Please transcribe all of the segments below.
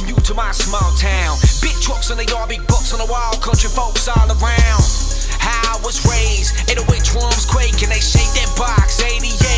Welcome you to my small town. Big trucks and they all big bucks on the wall, country folks all around. How I was raised, 808 drums quake and they shake that box, 88.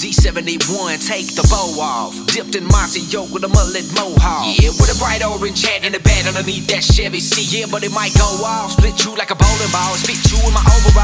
Z71, take the bow off. Dipped in Mossy Oak with a mullet mohawk. Yeah, with a bright orange hat in the bed underneath that Chevy C. Yeah, but it might go off. Split you like a bowling ball. Spit you in my overalls.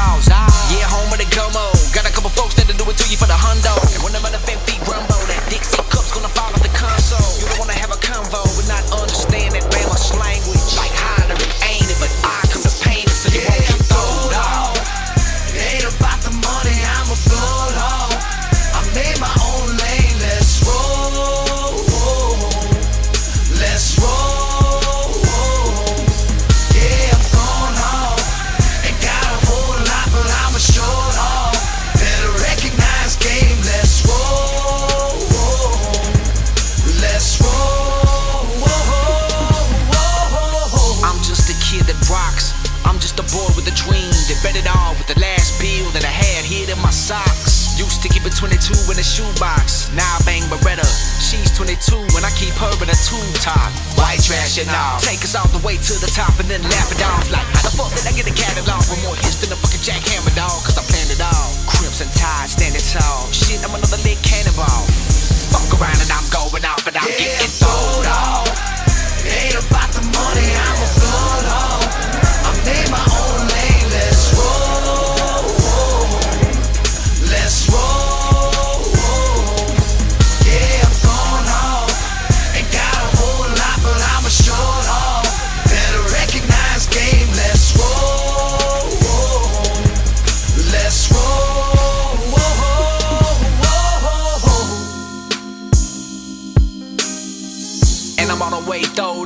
With a dream bet it all with the last bill that I had hid in my socks. Used to keep a 22 in a shoebox. Now I bang Beretta. She's 22 and I keep her in a tube top. White trash and all. Take us all the way to the top and then laugh it off. Like, how the fuck did I get a catalog with more hits than a fucking jackhammer dog? Cause I planned it all. Crimson tide, standing tall. Shit, I'm another lit cannonball.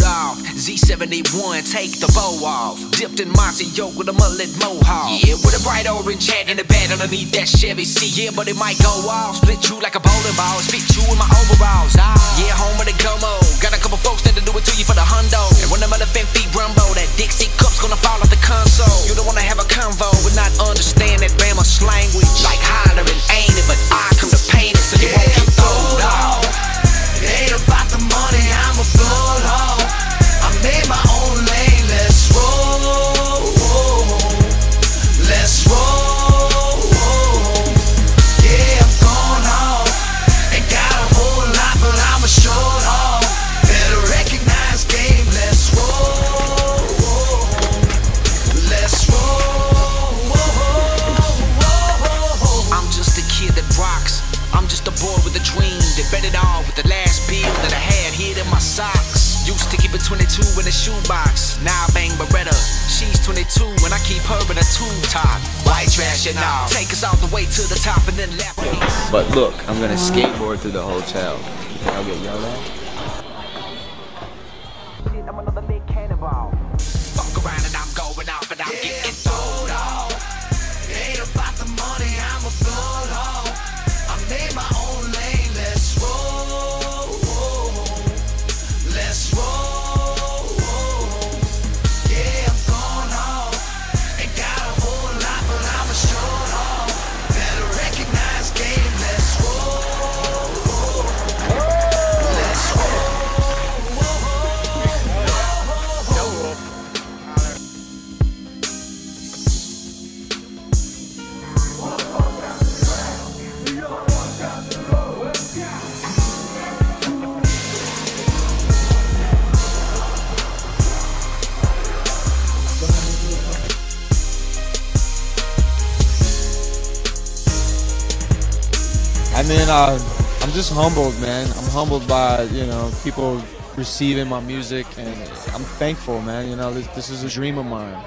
Way off. Z71, take the bow off. Dipped in Mossy Oak with a mullet mohawk. Yeah, with a bright orange hat in the bed underneath that Chevy C. Yeah, but it might go off. Split you like a bowling ball. Spit you in my overalls. Ah, yeah, home of the Como. Got a couple folks that'll do it to you for the hundo. And when the motherfucking feet rumble, that Dixie cup's gonna fall off the console. You don't wanna have a convo, but not understand that Bama language. With a dream that bet it all with the last bill that I had hid in my socks. Used to keep a 22 in a shoebox. Now I bang Beretta. She's 22 and I keep her in a tube top. White trash and all. Take us all the way to the top and then left. But look, I'm gonna skateboard through the hotel. I'll get yelled at? I mean, uh, I'm just humbled, man. I'm humbled by you know people receiving my music, and I'm thankful, man. You know, this, this is a dream of mine.